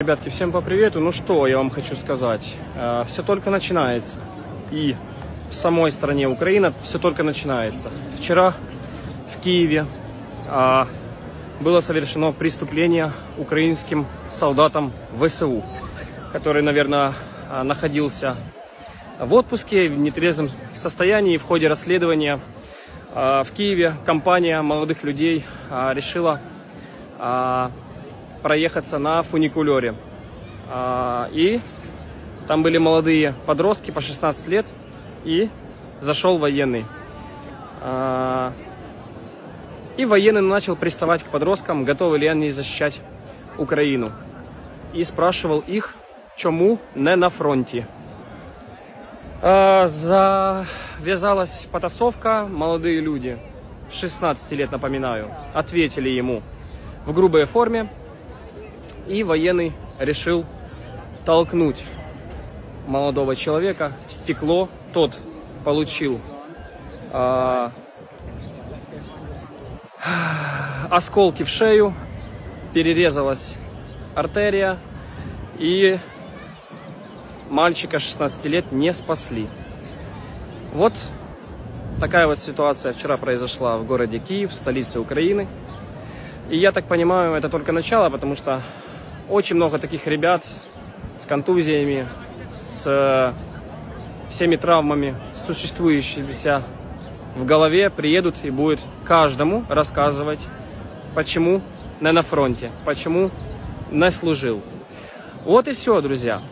Ребятки, всем по привету. Ну что я вам хочу сказать. Все только начинается. И в самой стране Украина все только начинается. Вчера в Киеве а, было совершено преступление украинским солдатам ВСУ, который, наверное, а, находился в отпуске, в нетрезвом состоянии. В ходе расследования а, в Киеве компания молодых людей решила проехаться на фуникулере. А, и там были молодые подростки по 16 лет, и зашел военный. А, и военный начал приставать к подросткам, готовы ли они защищать Украину. И спрашивал их, чему не на фронте. А, завязалась потасовка, молодые люди, 16 лет, напоминаю, ответили ему в грубой форме, и военный решил толкнуть молодого человека в стекло. Тот получил а, осколки в шею, перерезалась артерия, и мальчика 16 лет не спасли. Вот такая вот ситуация вчера произошла в городе Киев, столице Украины. И я так понимаю, это только начало, потому что очень много таких ребят с контузиями, с всеми травмами, существующимися в голове, приедут и будет каждому рассказывать, почему не на фронте, почему не служил. Вот и все, друзья.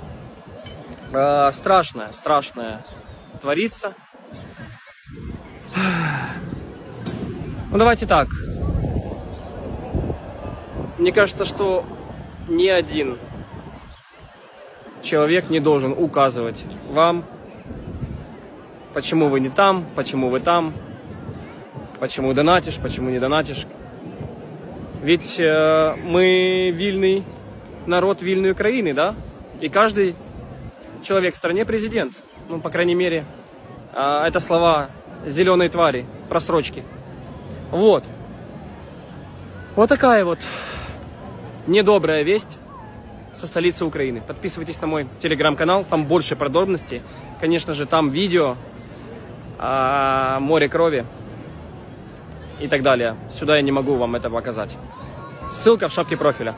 Э, страшное, страшное творится. Ну давайте так. Мне кажется, что ни один человек не должен указывать вам, почему вы не там, почему вы там, почему донатишь, почему не донатишь. Ведь э, мы вильный народ вильной Украины, да? И каждый человек в стране президент. Ну, по крайней мере, э, это слова зеленой твари, просрочки. Вот. Вот такая вот недобрая весть со столицы Украины. Подписывайтесь на мой телеграм-канал, там больше подробностей. Конечно же, там видео о море крови и так далее. Сюда я не могу вам это показать. Ссылка в шапке профиля.